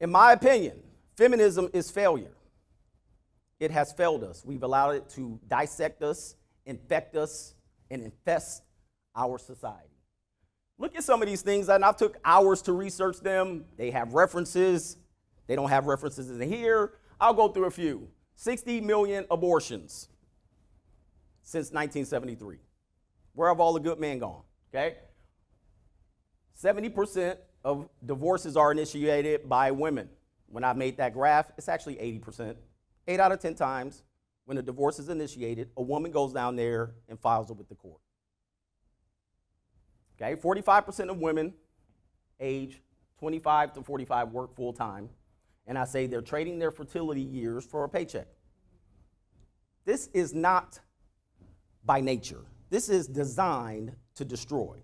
In my opinion, feminism is failure. It has failed us. We've allowed it to dissect us, infect us, and infest our society. Look at some of these things, and I've took hours to research them. They have references. They don't have references in here. I'll go through a few. 60 million abortions since 1973. Where have all the good men gone? Okay? 70% of divorces are initiated by women. When I made that graph, it's actually 80%. Eight out of 10 times, when a divorce is initiated, a woman goes down there and files it with the court. Okay, 45% of women age 25 to 45 work full time, and I say they're trading their fertility years for a paycheck. This is not by nature, this is designed to destroy.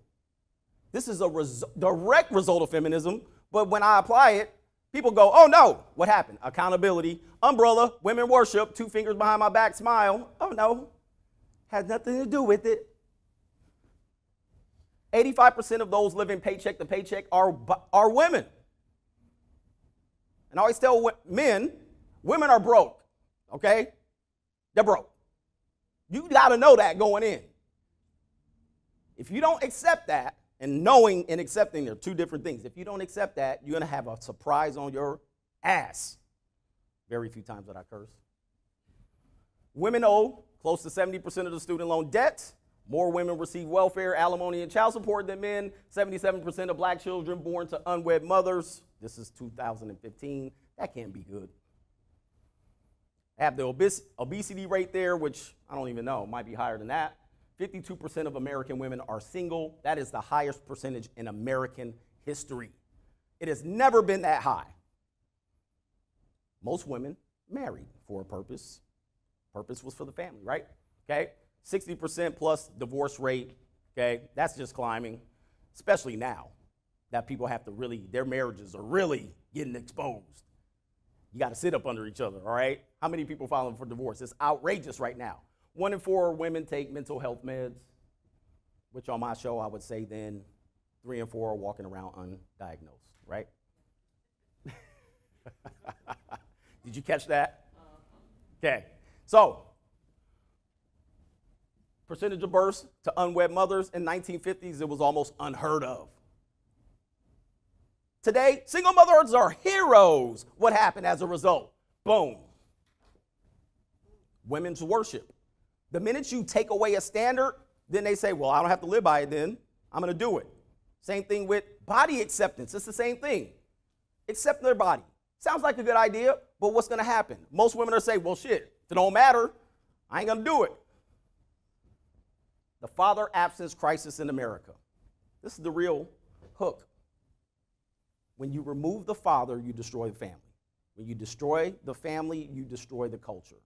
This is a res- direct result of feminism, but when I apply it, people go, oh no, what happened? Accountability, umbrella, women worship, two fingers behind my back, smile. Oh no, has nothing to do with it. 85% of those living paycheck to paycheck are, are women. And I always tell men, women are broke, okay? They're broke. You got to know that going in. If you don't accept that, and knowing and accepting are two different things. If you don't accept that, you're going to have a surprise on your ass. Very few times that I curse. Women owe close to 70% of the student loan debt. More women receive welfare, alimony, and child support than men. 77% of black children born to unwed mothers. This is 2015. That can't be good. I have the obes- obesity rate there, which I don't even know, might be higher than that. 52% of American women are single. That is the highest percentage in American history. It has never been that high. Most women married for a purpose. Purpose was for the family, right? Okay? 60% plus divorce rate, okay? That's just climbing, especially now that people have to really, their marriages are really getting exposed. You got to sit up under each other, all right? How many people filing for divorce? It's outrageous right now. One in four women take mental health meds, which on my show I would say then three and four are walking around undiagnosed, right? Did you catch that? Uh-huh. Okay. So, percentage of births to unwed mothers in 1950s it was almost unheard of. Today, single mothers are heroes. What happened as a result? Boom. Women's worship. The minute you take away a standard, then they say, well, I don't have to live by it then. I'm going to do it. Same thing with body acceptance. It's the same thing. Accept their body. Sounds like a good idea, but what's going to happen? Most women are saying, well, shit, if it don't matter, I ain't going to do it. The father absence crisis in America. This is the real hook. When you remove the father, you destroy the family. When you destroy the family, you destroy the culture.